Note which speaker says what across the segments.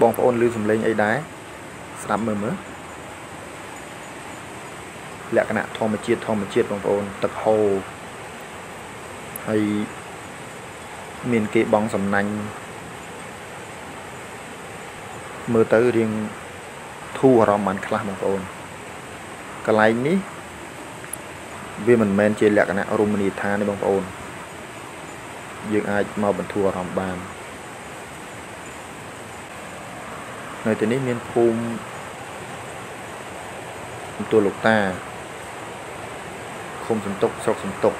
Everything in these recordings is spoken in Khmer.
Speaker 1: បងប្អូនឮសំឡេងអីដែរស្ដាប់មើលមើលលក្ខណៈធម្មជាតិធម្មជាតិបងប្អូនទឹកហូរហើយមានគេបងសំណាញ់មើលទៅរៀងធូរអារម្មណ៍បានខ្លះបងប្អូនកន្លែងនេះវាមិនមែនជាលក្ខណៈរមណីយដ្ឋានទេបងប្អូនយើងអាចមកបន្ធូរអារម្មណ៍បាន នៅទីនេះមានភូមិបន្ទួលលោកតាឃុំសន្ទុកស្រុកសន្ទុក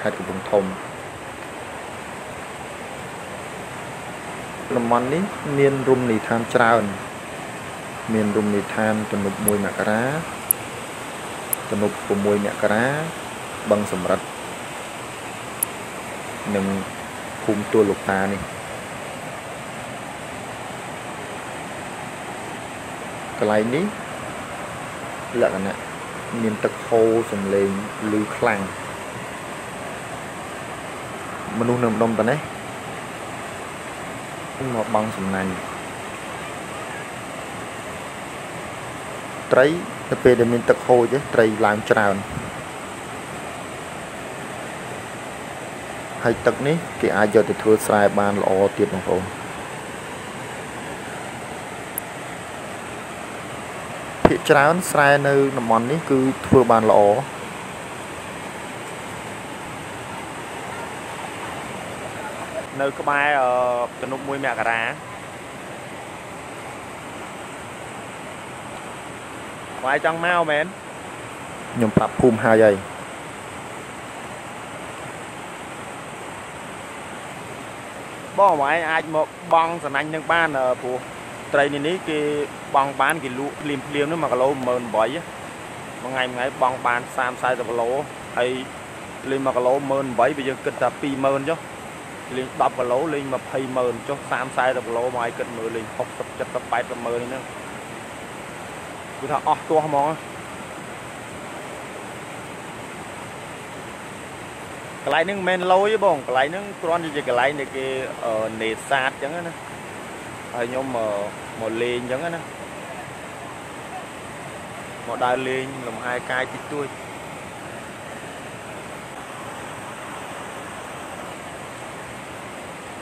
Speaker 1: ខេត្តកំពង់ធំតំបន់នេះមានរមណីយដ្ឋានច្រើន មានរមណីយដ្ឋានទំនប់1មករាទំនប់6មករាបឹងសំរិទ្ធនិងភូមិទួលលោកតានេះ កន្លែងនេះលក្ខណៈមានទឹកហូរសំឡេងឮខ្លាំងមនុស្សនៅម្ដុំតនេះមកបង់សំណាញ់ត្រីទៅពេលដែលមានទឹកហូរទេត្រីឡើងច្រើនហើយទឹកនេះគេអាចយកទៅធ្វើស្រែបានល្អទៀតបងប្អូន ភាគច្រើនស្រែនៅតំបន់នេះគឺធ្វើបានល្អ
Speaker 2: នៅក្បែរទំនប់1មករាបាយចង់មកមែន
Speaker 1: ខ្ញុំប្រាប់ភូមិហើយហើយ
Speaker 2: បងបងឯងអាចមកបងសំណាញ់នឹងបានព្រោះ ត្រីនេះនេះគេបងបានគេលក់ភ្លាមភ្លាមនោះ1គីឡូ18000មួយថ្ងៃមួយថ្ងៃបងបាន30 40គីឡូហើយលេង1គីឡូ18000បើយើងគិតថា20000ចុះលេង10គីឡូលេង20000ចុះ30 40គីឡូមកឲ្យគិតមើលលេង60 70 80ម៉ឺននេះហ្នឹងគឺថាអស់ទាស់ហ្មងកន្លែងហ្នឹងមិនមែនលយទេបងកន្លែងហ្នឹងគ្រាន់តែជាកន្លែងដែលគេនេសាទអញ្ចឹងណា ហើយខ្ញុំមកលេងអញ្ចឹងណាមកដើរលេងលំហែកាយតិចតួច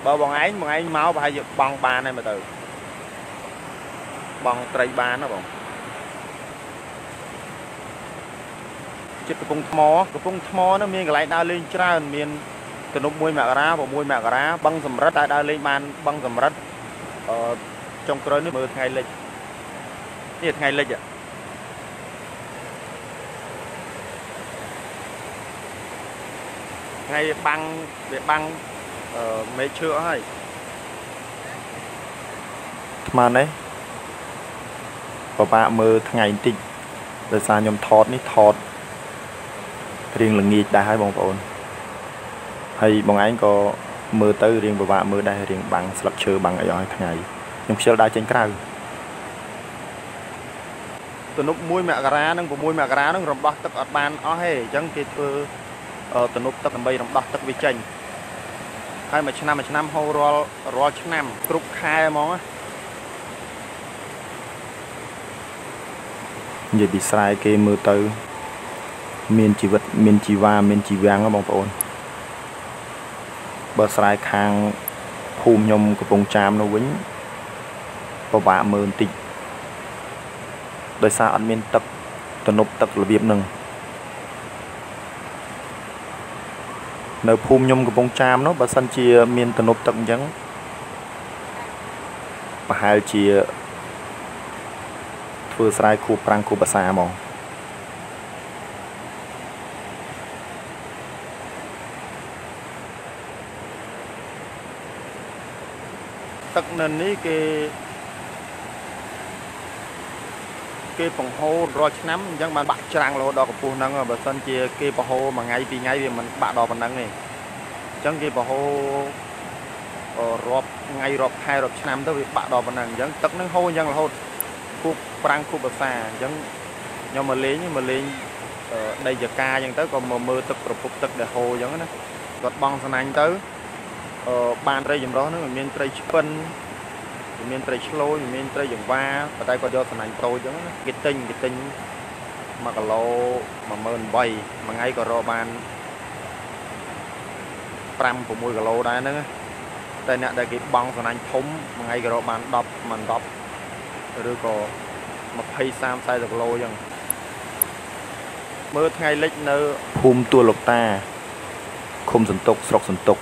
Speaker 2: បើបងឯងបងឯងមកប្រហែលជាបងបានហើយមើលទៅបងត្រីបានណាបងចិត្តកំពង់ថ្មកំពង់ថ្មនោះមានកន្លែងដើរលេងច្រើនមានទំនប់1មករា6មករាបឹងសំរិទ្ធដើរលេងបានបឹងសំរិទ្ធ អឺចុងក្រោយនេះមើលថ្ងៃលិចនេះថ្ងៃលិចថ្ងៃបាំងវាបាំងអឺមេឃឈើអស់ហើយ
Speaker 1: ស្មាននេះបបាក់មើលថ្ងៃបន្តិចដោយសារខ្ញុំថតនេះថតរៀងល្ងាចដែរហើយបងប្អូនហើយបងឯងក៏ មើលទៅរៀងពិបាកមើលដែររៀងបាំងស្លឹកឈើបាំងអីអស់ថ្ងៃខ្ញុំខ្ជិលដើរចេញក្រៅ
Speaker 2: ទំនប់1មករានិង6មករានឹងរំដោះទឹកអត់បានអស់ទេអញ្ចឹងគេធ្វើទំនប់ទឹកដើម្បីរំដោះទឹកវាចេញហើយមួយឆ្នាំមួយឆ្នាំហូររាល់រាល់ឆ្នាំ គ្រប់ខែហ្មងណា
Speaker 1: និយាយពីស្រែគេមើលទៅ មានជីវិត មានជីវ៉ាមានជីវាំងបងប្អូន បើស្រែខាងភូមិខ្ញុំកំពង់ចាមនោះវិញពិបាកមើលបន្តិចដោយសារអត់មានទឹកទំនប់ទឹករបៀបហ្នឹងនៅភូមិខ្ញុំកំពង់ចាមនោះបើសិនជាមានទំនប់ទឹកអញ្ចឹងប្រហែលជាធ្វើស្រែខួបប្រាំងខួបភាសាហ្មង
Speaker 2: ទឹកនៅនេះគេគេបង្ហូររាល់ឆ្នាំអញ្ចឹងបានបាក់ច្រាំងរហូតដល់កម្ពស់ហ្នឹងបើសិនជាគេបង្ហូរមួយថ្ងៃពីរថ្ងៃវាមិនបាក់ដល់ប៉ុណ្ណឹងទេអញ្ចឹងគេបង្ហូររាប់ថ្ងៃរាប់ខែរាប់ឆ្នាំទៅវាបាក់ដល់ប៉ុណ្ណឹងអញ្ចឹងទឹកហ្នឹងហូរអញ្ចឹងរហូតគូបប្រាំងគូបភាសាអញ្ចឹងខ្ញុំមកលេងមកលេងដីចកាអញ្ចឹងទៅក៏មកមើលទឹកប្រភពទឹកដែលហូរអញ្ចឹងណាគាត់បងស្នាញ់ទៅ បានត្រីចម្រុះហ្នឹងមានត្រីឆ្ពិនមមានត្រីឆ្លូញមានត្រីចង្វាប៉ុន្តែគាត់យកសំណាញ់ប្រូចអញ្ចឹងណាគេទិញគេទិញ1គីឡូ18000មួយថ្ងៃក៏រកបាន5 6គីឡូដែរហ្នឹងណាតែអ្នកដែលគេបង់សំណាញ់ធំមួយថ្ងៃក៏រកបាន10មិន10ឬក៏20 30 40គីឡូអញ្ចឹងមើលថ្ងៃលិចនៅ
Speaker 1: ភូមិទួលលោកតាឃុំសន្ទុកស្រុកសន្ទុក